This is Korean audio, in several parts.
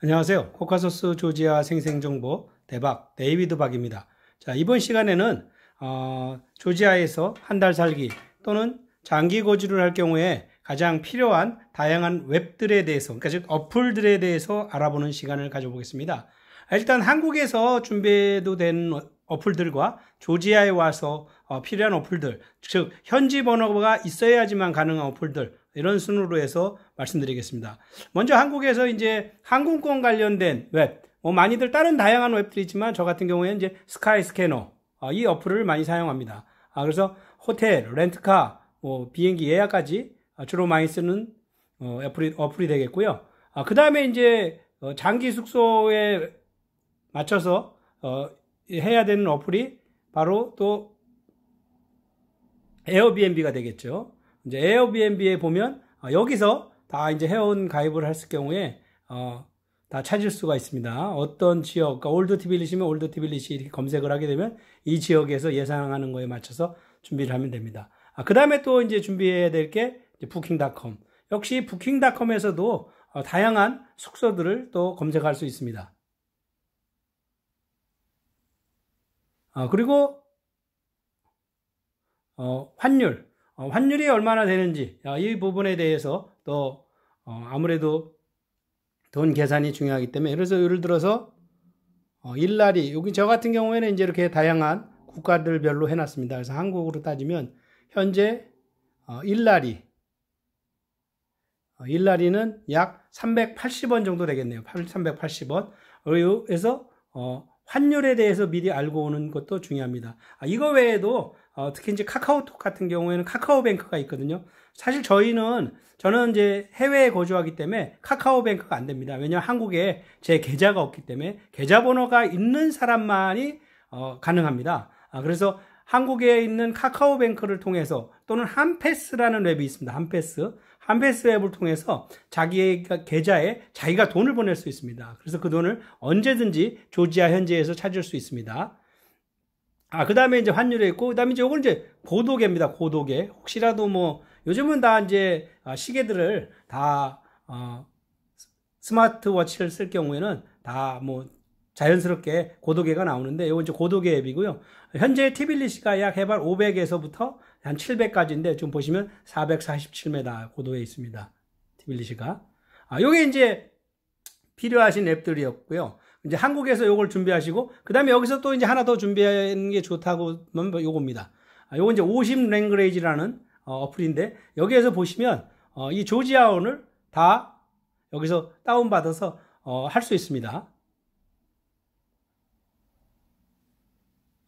안녕하세요. 코카서스 조지아 생생정보 대박 데이비드 박입니다. 자, 이번 시간에는 어, 조지아에서 한 달 살기 또는 장기 거주를 할 경우에 가장 필요한 다양한 앱들에 대해서, 그러니까 즉 어플들에 대해서 알아보는 시간을 가져보겠습니다. 일단 한국에서 준비도 된 어플들과 조지아에 와서 어, 필요한 어플들, 즉 현지 번호가 있어야지만 가능한 어플들 이런 순으로 해서 말씀드리겠습니다. 먼저 한국에서 이제 항공권 관련된 앱, 뭐 많이들 다른 다양한 앱들이 있지만 저 같은 경우에는 이제 스카이 스캐너 어, 이 어플을 많이 사용합니다. 아, 그래서 호텔, 렌트카, 뭐 비행기 예약까지 주로 많이 쓰는 어, 어플이, 어플이 되겠고요. 아, 그 다음에 이제 어, 장기 숙소에 맞춰서 해야 되는 어플이 바로 또 에어비앤비가 되겠죠. 이제 에어비앤비에 보면 어, 여기서 다 이제 회원 가입을 했을 경우에 어, 다 찾을 수가 있습니다. 어떤 지역, 그러니까 올드 트빌리시면 올드 트빌리시 이렇게 검색을 하게 되면 이 지역에서 예상하는 거에 맞춰서 준비를 하면 됩니다. 아, 그 다음에 또 이제 준비해야 될 게 부킹닷컴. 역시 부킹닷컴에서도 어, 다양한 숙소들을 또 검색할 수 있습니다. 어, 그리고 어, 환율. 어, 환율이 얼마나 되는지 어, 이 부분에 대해서 또 어, 아무래도 돈 계산이 중요하기 때문에 그래서 예를 들어서 일날이 여기 저 같은 경우에는 이제 이렇게 다양한 국가들별로 해놨습니다. 그래서 한국으로 따지면 현재 일날이 일날이는 약 380원 정도 되겠네요. 380원. 그래서 환율에 대해서 미리 알고 오는 것도 중요합니다. 아, 이거 외에도 어, 특히 이제 카카오톡 같은 경우에는 카카오뱅크가 있거든요. 사실 저희는 저는 이제 해외에 거주하기 때문에 카카오뱅크가 안 됩니다. 왜냐하면 한국에 제 계좌가 없기 때문에 계좌번호가 있는 사람만이 어, 가능합니다. 아, 그래서 한국에 있는 카카오뱅크를 통해서 또는 한패스라는 웹이 있습니다. 한패스. 한패스 앱을 통해서 자기의 계좌에 자기가 돈을 보낼 수 있습니다. 그래서 그 돈을 언제든지 조지아 현지에서 찾을 수 있습니다. 아, 그 다음에 이제 환율에 있고, 그 다음에 이제 요건 이제 고도계입니다. 고도계. 혹시라도 뭐, 요즘은 다 이제 아, 시계들을 다, 어, 스마트워치를 쓸 경우에는 다 뭐, 자연스럽게 고도계가 나오는데, 요건 이제 고도계 앱이고요. 현재 티빌리시가 약 해발 500에서부터 한 700까지인데 좀 보시면 447m 고도에 있습니다. 티빌리시가. 아, 요게 이제 필요하신 앱들이었고요. 이제 한국에서 요걸 준비하시고 그다음에 여기서 또 이제 하나 더 준비하는 게 좋다고 하면 요겁니다. 아, 요건 이제 50 랭그레이지라는 어, 플인데 여기에서 보시면 어, 이 조지아어를 다 여기서 다운 받아서 어, 할 수 있습니다.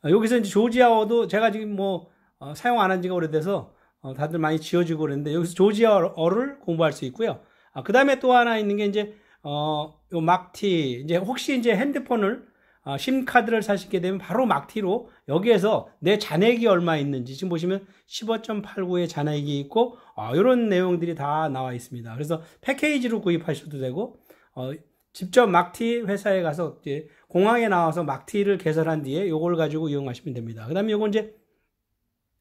여기서 이제 조지아어도 제가 지금 뭐 어, 사용 안 한 지가 오래돼서 어, 다들 많이 지워지고 그랬는데 여기서 조지아어를 공부할 수 있고요. 아, 그 다음에 또 하나 있는 게 이제 어, 요 막티 이제 혹시 이제 핸드폰을 어, 심 카드를 사시게 되면 바로 막티로 여기에서 내 잔액이 얼마 있는지 지금 보시면 15.89의 잔액이 있고 어, 이런 내용들이 다 나와 있습니다. 그래서 패키지로 구입하셔도 되고 어, 직접 막티 회사에 가서 이제 공항에 나와서 막티를 개설한 뒤에 요걸 가지고 이용하시면 됩니다. 그 다음에 요건 이제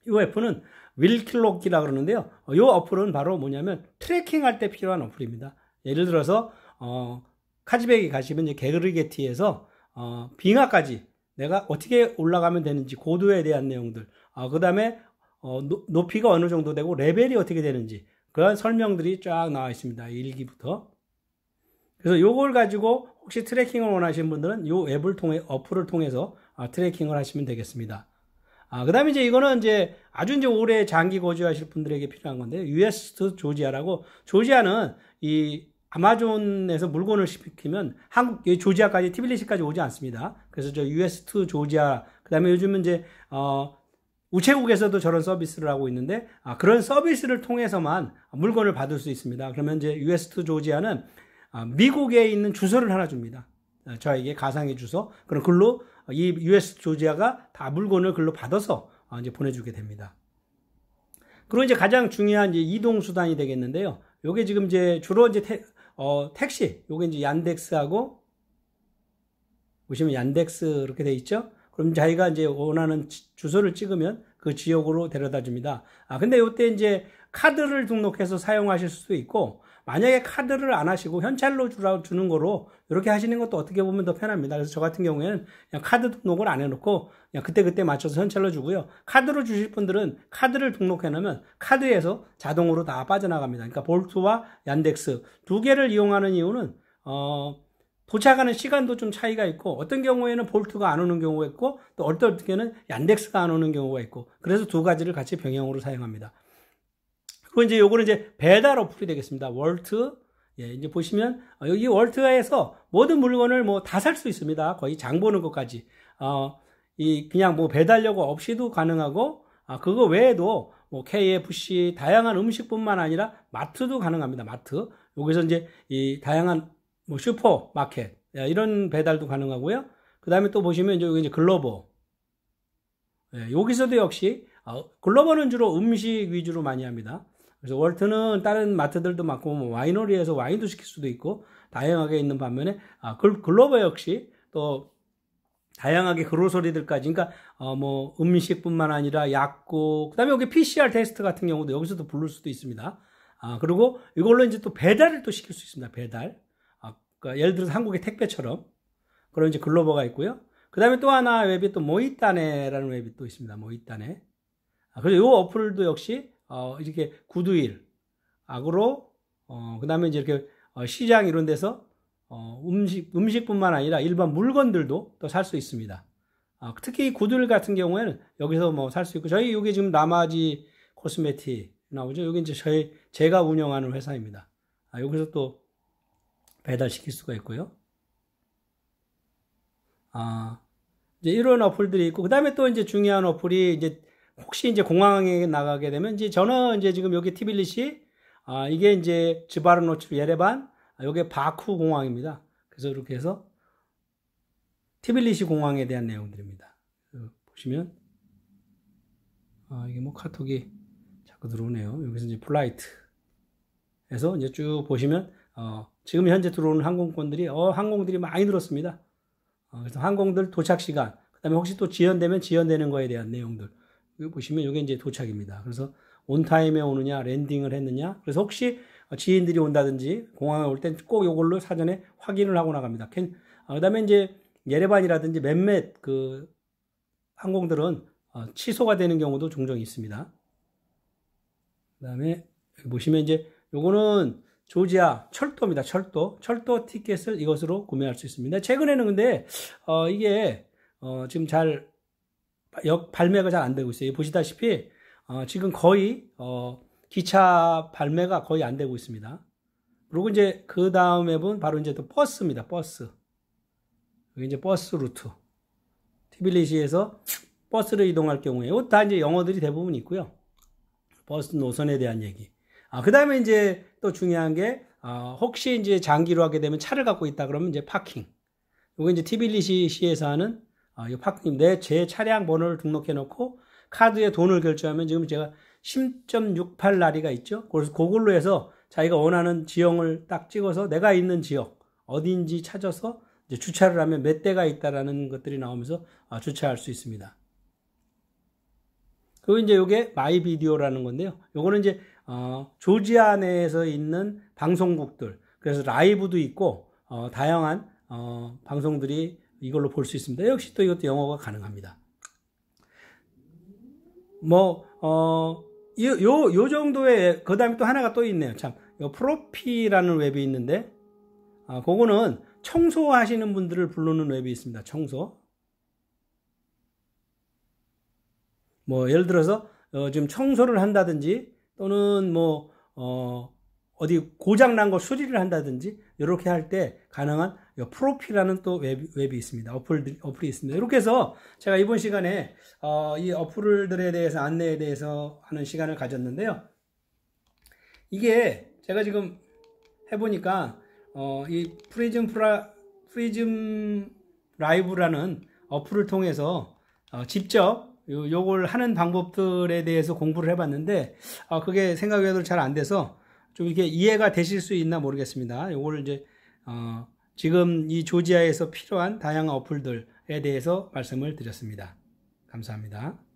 이 앱은 위키록이라 그러는데요. 이 어플은 바로 뭐냐면 트레킹 할 때 필요한 어플입니다. 예를 들어서 어, 카즈벡에 가시면 이제 게르게티에서 어, 빙하까지 내가 어떻게 올라가면 되는지 고도에 대한 내용들, 어, 그 다음에 어, 높이가 어느 정도 되고 레벨이 어떻게 되는지 그런 설명들이 쫙 나와 있습니다. 1기부터. 그래서 요걸 가지고 혹시 트레킹을 원하시는 분들은 요 앱을 통해 어플을 통해서 아, 트레킹을 하시면 되겠습니다. 아, 그 다음에 이제 이거는 이제 아주 이제 오래 장기 거주하실 분들에게 필요한 건데요. US 조지아라고, 조지아는 이 아마존에서 물건을 시키면 한국, 조지아까지, 티빌리시까지 오지 않습니다. 그래서 저 US2 조지아, 그 다음에 요즘은 이제, 어, 우체국에서도 저런 서비스를 하고 있는데, 아, 그런 서비스를 통해서만 물건을 받을 수 있습니다. 그러면 이제 US2 조지아는 아, 미국에 있는 주소를 하나 줍니다. 아, 저에게 가상의 주소. 그럼 글로 이 US 조지아가 다 물건을 글로 받아서 어, 이제 보내주게 됩니다. 그리고 이제 가장 중요한 이제 이동 수단이 되겠는데요. 요게 지금 이제 주로 이제 태, 어, 택시, 요게 이제 얀덱스하고 보시면 얀덱스 이렇게 돼 있죠. 그럼 자기가 이제 원하는 주소를 찍으면 그 지역으로 데려다 줍니다. 아, 근데 요때 이제 카드를 등록해서 사용하실 수도 있고 만약에 카드를 안 하시고 현찰로 주라, 주는 거로 이렇게 하시는 것도 어떻게 보면 더 편합니다. 그래서 저 같은 경우에는 그냥 카드 등록을 안 해놓고 그냥 그때 그때 맞춰서 현찰로 주고요. 카드로 주실 분들은 카드를 등록해 놓으면 카드에서 자동으로 다 빠져나갑니다. 그러니까 볼트와 얀덱스 두 개를 이용하는 이유는 어, 도착하는 시간도 좀 차이가 있고 어떤 경우에는 볼트가 안 오는 경우가 있고 또 어떤 경우에는 얀덱스가 안 오는 경우가 있고 그래서 두 가지를 같이 병행으로 사용합니다. 그리고 이제 요거는 이제 배달 어플이 되겠습니다. 월트 예, 이제 보시면 어, 여기 월트에서 모든 물건을 뭐 다 살 수 있습니다. 거의 장 보는 것까지 어, 이 그냥 뭐 배달료가 없이도 가능하고 아, 그거 외에도 뭐 KFC 다양한 음식뿐만 아니라 마트도 가능합니다. 마트 여기서 이제 이 다양한 뭐 슈퍼 마켓 예, 이런 배달도 가능하고요. 그 다음에 또 보시면 이제 여기 이제 글로보 예, 여기서도 역시 어, 글로버는 주로 음식 위주로 많이 합니다. 그래서 월트는 다른 마트들도 많고 뭐 와이너리에서 와인도 시킬 수도 있고 다양하게 있는 반면에 아, 글로버 역시 또 다양하게 그로소리들까지 그러니까 어, 뭐 음식뿐만 아니라 약국 그다음에 여기 PCR 테스트 같은 경우도 여기서도 부를 수도 있습니다. 아 그리고 이걸로 이제 또 배달을 또 시킬 수 있습니다. 배달. 그러니까 예를 들어서 한국의 택배처럼 그런 이제 글로버가 있고요. 그 다음에 또 하나 웹이 또 모이따네라는 웹이 또 있습니다. 모이따네. 아, 그리고 이 어플도 역시 어, 이렇게 구두일, 악으로, 어, 그 다음에 이제 이렇게 어, 시장 이런 데서 어, 음식, 음식뿐만 아니라 일반 물건들도 또 살 수 있습니다. 아, 특히 구두일 같은 경우에는 여기서 뭐 살 수 있고, 저희 여기 지금 나마지 코스메틱 나오죠. 여기 이제 저희, 제가 운영하는 회사입니다. 아, 여기서 또 배달시킬 수가 있고요. 아, 이제 이런 어플들이 있고, 그 다음에 또 이제 중요한 어플이 이제 혹시 이제 공항에 나가게 되면 이제 저는 이제 지금 여기 티빌리시, 아, 이게 이제 즈바르노츠 예레반, 아, 여기 바쿠 공항입니다. 그래서 이렇게 해서 티빌리시 공항에 대한 내용들입니다. 보시면, 아, 이게 뭐 카톡이 자꾸 들어오네요. 여기서 이제 flight. 해서 이제 쭉 보시면, 어, 지금 현재 들어오는 항공권들이 어, 항공들이 많이 늘었습니다. 어, 그래서 항공들 도착 시간, 그다음에 혹시 또 지연되면 지연되는 거에 대한 내용들. 여기 보시면 이게 이제 도착입니다. 그래서 on time에 오느냐, landing을 했느냐. 그래서 혹시 지인들이 온다든지 공항에 올 땐 꼭 이걸로 사전에 확인을 하고 나갑니다. 어, 그다음에 이제 예레반이라든지 몇몇 그 항공들은 어, 취소가 되는 경우도 종종 있습니다. 그다음에 보시면 이제 요거는 조지아 철도입니다. 철도. 철도 티켓을 이것으로 구매할 수 있습니다. 최근에는 근데, 어, 이게, 어, 지금 잘, 역, 발매가 잘 안 되고 있어요. 보시다시피, 어, 지금 거의, 어, 기차 발매가 거의 안 되고 있습니다. 그리고 이제 그 다음 앱은 바로 이제 또 버스입니다. 버스. 여기 이제 버스 루트. 티빌리시에서 버스를 이동할 경우에, 다 이제 영어들이 대부분 있고요. 버스 노선에 대한 얘기. 아, 그 다음에 이제 또 중요한 게, 어, 혹시 이제 장기로 하게 되면 차를 갖고 있다 그러면 이제 parking. 요거 이제 티빌리시시에서 하는, 어, 이 파킹. 이제 차량 번호를 등록해 놓고 카드에 돈을 결제하면 지금 제가 10.68 라리가 있죠. 그래서 그걸로 해서 자기가 원하는 지형을 딱 찍어서 내가 있는 지역, 어딘지 찾아서 주차를 하면 몇 대가 있다라는 것들이 나오면서 어, 주차할 수 있습니다. 그리고 이제 요게 MyVideo라는 건데요. 요거는 이제 어, 조지아 내에서 있는 방송국들 그래서 라이브도 있고 어, 다양한 어, 방송들이 이걸로 볼 수 있습니다. 역시 또 이것도 영어가 가능합니다. 뭐, 어, 요, 요, 요 정도의, 그 다음에 또 하나가 또 있네요. 참, 요 Profi라는 앱이 있는데, 아, 그거는 청소하시는 분들을 부르는 앱이 있습니다. 청소. 뭐, 예를 들어서, 어, 지금 청소를 한다든지, 또는 뭐, 어, 어디 고장난 거 수리를 한다든지, 이렇게 할 때 가능한 Profi라는 또 앱, 앱이 있습니다. 어플, 어플이 있습니다. 이렇게 해서 제가 이번 시간에, 어, 이 어플들에 대해서 안내에 대해서 하는 시간을 가졌는데요. 이게 제가 지금 해보니까, 어, 이 PRISM 프라, PRISM Live라는 어플을 통해서 어, 직접 요, 요걸 하는 방법들에 대해서 공부를 해봤는데, 아, 그게 생각외로 잘 안 돼서 좀 이렇게 이해가 되실 수 있나 모르겠습니다. 요걸 이제, 어, 지금 이 조지아에서 필요한 다양한 어플들에 대해서 말씀을 드렸습니다. 감사합니다.